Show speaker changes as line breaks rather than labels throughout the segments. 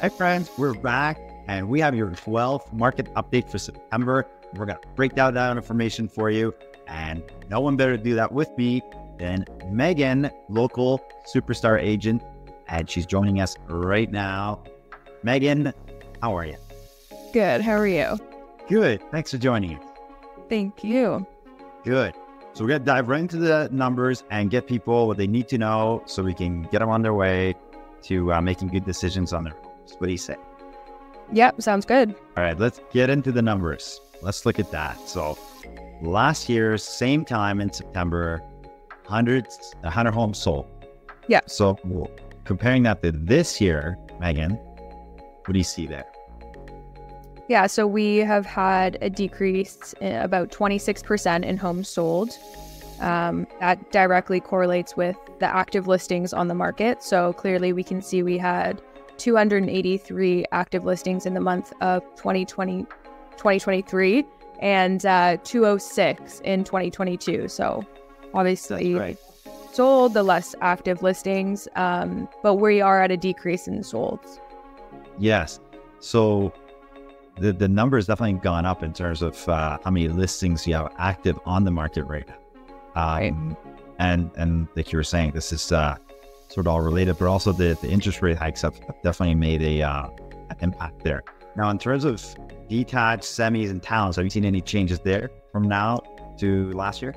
Hey, friends, we're back and we have your 12th market update for September. We're going to break down that information for you. And no one better to do that with me than Megan, local superstar agent. And she's joining us right now. Megan, how are you?
Good. How are you?
Good. Thanks for joining us.
Thank you.
Good. So we're going to dive right into the numbers and get people what they need to know so we can get them on their way to uh, making good decisions on their. What do you say?
Yep, sounds good.
All right, let's get into the numbers. Let's look at that. So last year, same time in September, hundreds, 100 homes sold.
Yeah.
So comparing that to this year, Megan, what do you see there?
Yeah, so we have had a decrease in about 26% in homes sold. Um, that directly correlates with the active listings on the market. So clearly, we can see we had 283 active listings in the month of 2020, 2023 and uh, 206 in 2022. So obviously, sold the less active listings, um, but we are at a decrease in solds.
Yes. So the, the number has definitely gone up in terms of uh, how many listings you have active on the market right now. Um, right. And and like you were saying, this is uh, sort of all related, but also the, the interest rate hikes have definitely made a uh, impact there. Now, in terms of detached, semis, and towns, have you seen any changes there from now to last year?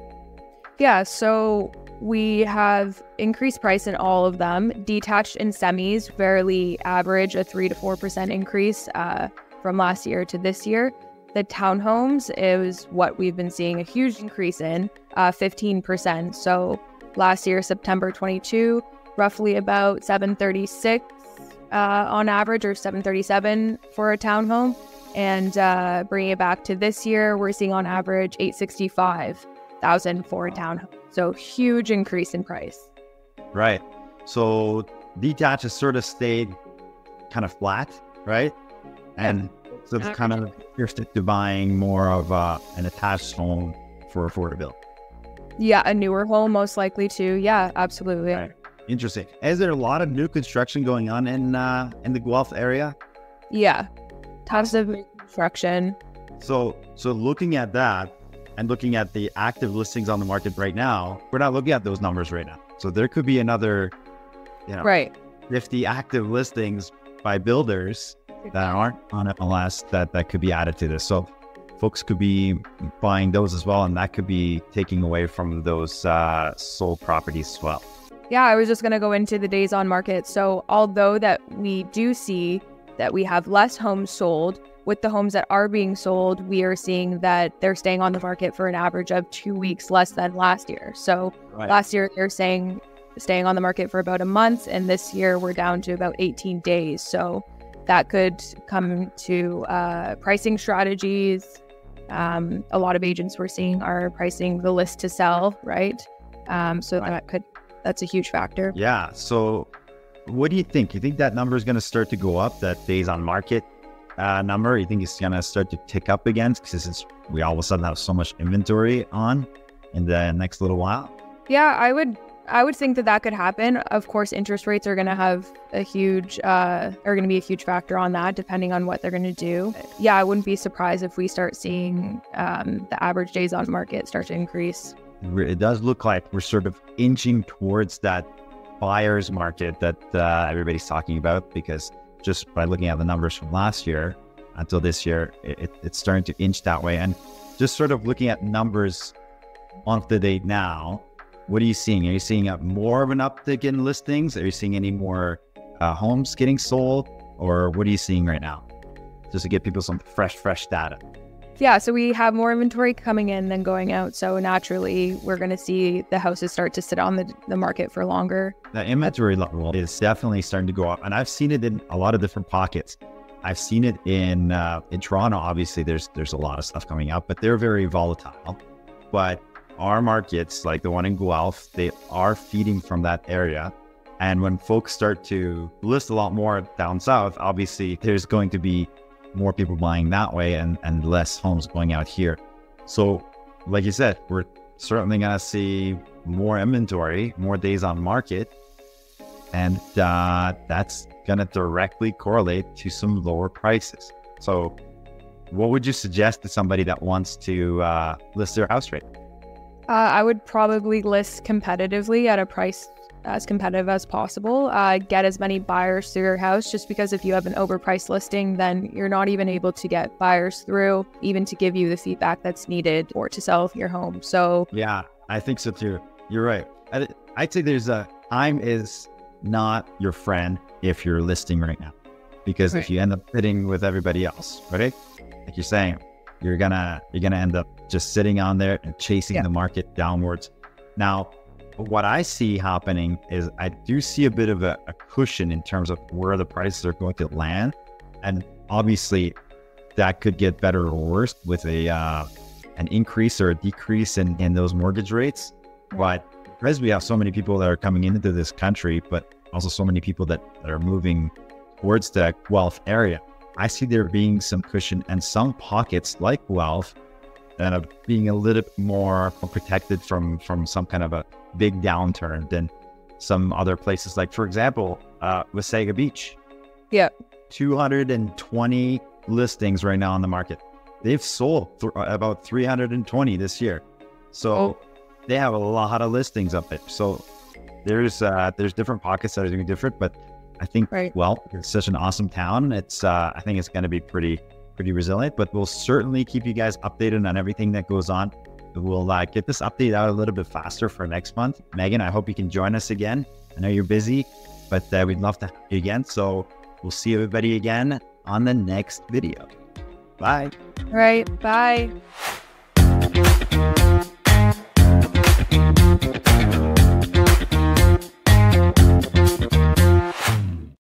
Yeah, so we have increased price in all of them. Detached and semis fairly average a three to four percent increase. Uh, from last year to this year. The townhomes is what we've been seeing a huge increase in, uh, 15%. So last year, September 22, roughly about 736 uh, on average, or 737 for a townhome. And uh, bringing it back to this year, we're seeing on average 865,000 for a townhome. So huge increase in price.
Right. So detached has sort of stayed kind of flat, right? and so it's kind of you're to buying more of uh, an attached home for affordability.
Yeah, a newer home, most likely too. Yeah, absolutely.
Right. Interesting. Is there a lot of new construction going on in uh, in the Guelph area?
Yeah, tons of construction.
So, so looking at that and looking at the active listings on the market right now, we're not looking at those numbers right now. So there could be another, you know,
right,
50 active listings by builders that aren't on MLS that that could be added to this. So folks could be buying those as well, and that could be taking away from those uh, sold properties as well.
Yeah, I was just going to go into the days on market. So although that we do see that we have less homes sold, with the homes that are being sold, we are seeing that they're staying on the market for an average of two weeks less than last year. So right. last year they're saying staying on the market for about a month, and this year we're down to about 18 days. So that could come to uh, pricing strategies. Um, a lot of agents we're seeing are pricing the list to sell, right? Um, so right. that could that's a huge factor.
Yeah. So, what do you think? You think that number is going to start to go up? That days on market uh, number? You think it's going to start to tick up again because we all of a sudden have so much inventory on in the next little while?
Yeah, I would I would think that that could happen. Of course, interest rates are going to have a huge, uh, are going to be a huge factor on that, depending on what they're going to do. Yeah, I wouldn't be surprised if we start seeing um, the average days on market start to increase.
It does look like we're sort of inching towards that buyer's market that uh, everybody's talking about because just by looking at the numbers from last year until this year, it, it's starting to inch that way. And just sort of looking at numbers on the date now, what are you seeing? Are you seeing a, more of an uptick in listings? Are you seeing any more uh, homes getting sold? Or what are you seeing right now? Just to give people some fresh, fresh data.
Yeah, so we have more inventory coming in than going out. So naturally, we're going to see the houses start to sit on the, the market for longer.
The inventory level is definitely starting to go up. And I've seen it in a lot of different pockets. I've seen it in uh, in Toronto. Obviously, there's there's a lot of stuff coming out, but they're very volatile. But our markets, like the one in Guelph, they are feeding from that area. And when folks start to list a lot more down south, obviously there's going to be more people buying that way and, and less homes going out here. So, like you said, we're certainly going to see more inventory, more days on market. and uh, that's going to directly correlate to some lower prices. So, what would you suggest to somebody that wants to uh, list their house rate?
Uh, I would probably list competitively at a price as competitive as possible. Uh, get as many buyers through your house just because if you have an overpriced listing, then you're not even able to get buyers through, even to give you the feedback that's needed or to sell your home. So,
yeah, I think so too. You're right. I, I'd say there's a time is not your friend if you're listing right now, because right. if you end up sitting with everybody else, right? Like you're saying, you're gonna you're gonna end up just sitting on there and chasing yeah. the market downwards. Now, what I see happening is I do see a bit of a, a, cushion in terms of where the prices are going to land, and obviously that could get better or worse with a uh, an increase or a decrease in, in those mortgage rates. But because we have so many people that are coming into this country, but also so many people that, that are moving towards the Guelph area, I see there being some cushion and some pockets like Guelph are being a little bit more protected from from some kind of a big downturn than some other places. Like for example, uh, Wasaga Beach.
Yeah,
220 listings right now on the market. They've sold th- about 320 this year. So oh they have a lot of listings up there. So there's uh, there's different pockets that are doing different, but I think right. well, it's such an awesome town. It's uh, I think it's going to be pretty pretty resilient. But we'll certainly keep you guys updated on everything that goes on. We'll uh, get this update out a little bit faster for next month. Megan, I hope you can join us again. I know you're busy, but uh, we'd love to have you again. So we'll see everybody again on the next video. Bye.
All right. Bye.